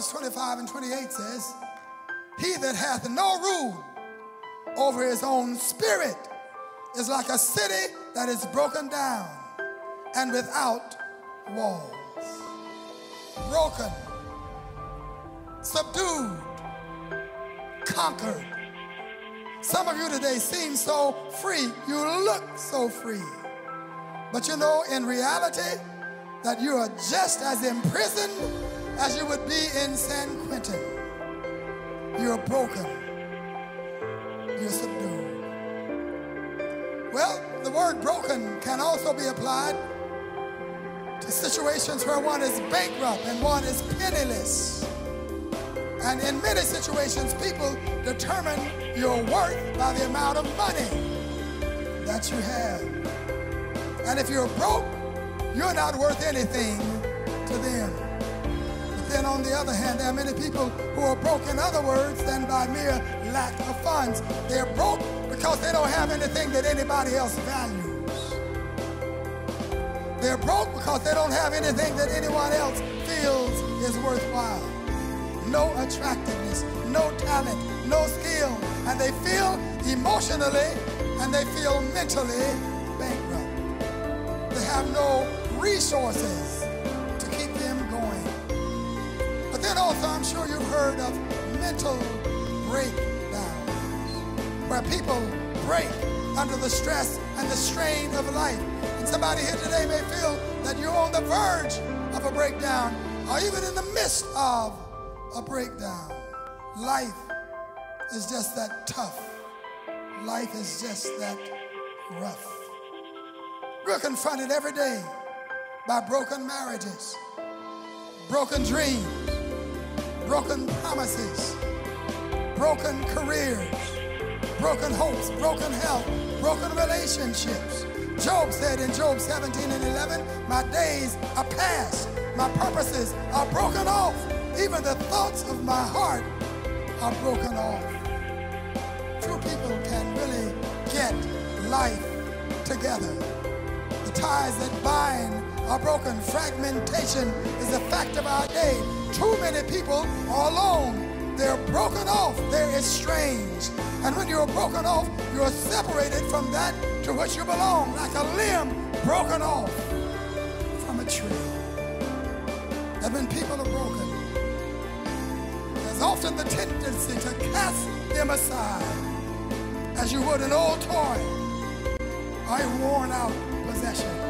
5 and 28 says, He that hath no rule over his own spirit is like a city that is broken down and without walls. Broken, subdued, conquered. Some of you today seem so free. You look so free. But you know, in reality, that you are just as imprisoned as you would be in San Quentin. You're broken. You're subdued. Well, the word broken can also be applied to situations where one is bankrupt and one is penniless. And in many situations, people determine your worth by the amount of money that you have. And if you're broke, you're not worth anything to them. Then on the other hand, there are many people who are broke in other words than by mere lack of funds. They're broke because they don't have anything that anybody else values. They're broke because they don't have anything that anyone else feels is worthwhile. No attractiveness, no talent, no skill. And they feel emotionally and they feel mentally bankrupt. They have no resources then also, I'm sure you've heard of mental breakdowns, where people break under the stress and the strain of life. And somebody here today may feel that you're on the verge of a breakdown or even in the midst of a breakdown. Life is just that tough. Life is just that rough. We're confronted every day by broken marriages, broken dreams, broken promises, broken careers, broken hopes, broken health, broken relationships. Job said in Job 17 and 11, My days are past, my purposes are broken off, even the thoughts of my heart are broken off. True people can really get life together. The ties that bind are broken. Fragmentation is a fact of our day. Many people are alone. They're broken off. They're estranged. And when you're broken off, you're separated from that to which you belong, like a limb broken off from a tree. And when people are broken, there's often the tendency to cast them aside as you would an old toy or a worn out possession.